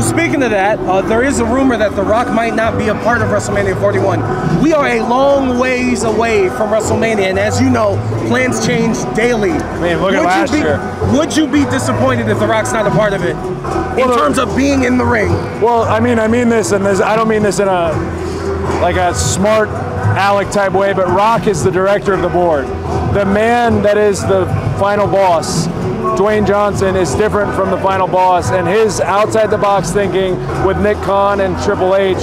Well, speaking of that, uh, there is a rumor that The Rock might not be a part of WrestleMania 41. We are a long ways away from WrestleMania, and as you know, plans change daily. Man, look at would last you be, year. Would you be disappointed if The Rock's not a part of it? In Well, terms of being in the ring. Well, I mean, I mean this, and this, I don't mean this in a like a smart Alec type way, but Rock is the director of the board. The man that is the final boss, Dwayne Johnson, is different from the final boss, and his outside the box thinking with Nick Khan and Triple H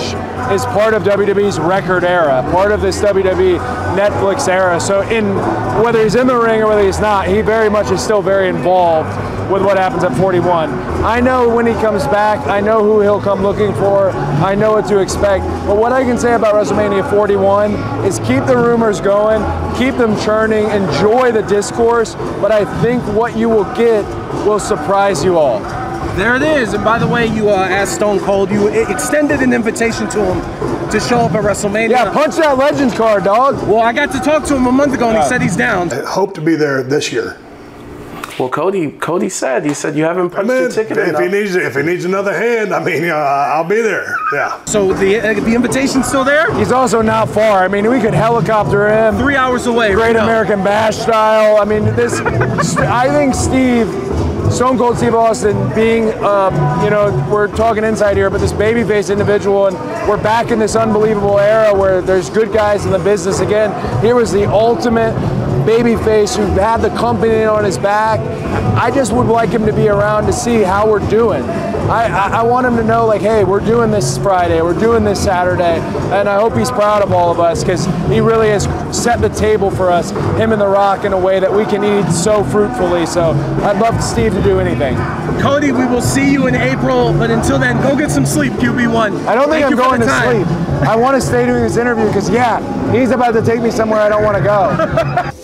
is part of WWE's record era, part of this WWE Netflix era. So, in whether he's in the ring or whether he's not, he very much is still very involved with what happens at 41. I know when he comes back, I know who he'll come looking for, I know what to expect. But what I can say about WrestleMania 41 is keep the rumors going, keep them churning, enjoy the discourse, but I think what you will get will surprise you all. There it is. And by the way, you uh, asked Stone Cold, you extended an invitation to him to show up at WrestleMania. Yeah, punch that Legends card, dog. Well, I got to talk to him a month ago, and he said he's down. I Hope to be there this year. Well, Cody, Cody said he said you haven't I punched mean, your ticket if he enough. needs if he needs another hand, I mean, uh, I'll be there. Yeah. So the uh, the invitation's still there. He's also not far. I mean, we could helicopter him. Three hours away. Great right now. American Bash style. I mean, this. I think Steve, Stone Cold Steve Austin, being, uh, you know, we're talking inside here, but this babyface individual, and we're back in this unbelievable era where there's good guys in the business again. Here was the ultimate babyface who had the company on his back. I just would like him to be around to see how we're doing. I, I, I want him to know, like, hey, we're doing this Friday, we're doing this Saturday, and I hope he's proud of all of us because he really has set the table for us, him and The Rock, in a way that we can eat so fruitfully. So I'd love Steve to do anything. Cody, we will see you in April, but until then, go get some sleep, QB1. I don't think Thank I'm going to time. sleep. I want to stay doing this interview because, yeah, he's about to take me somewhere I don't want to go.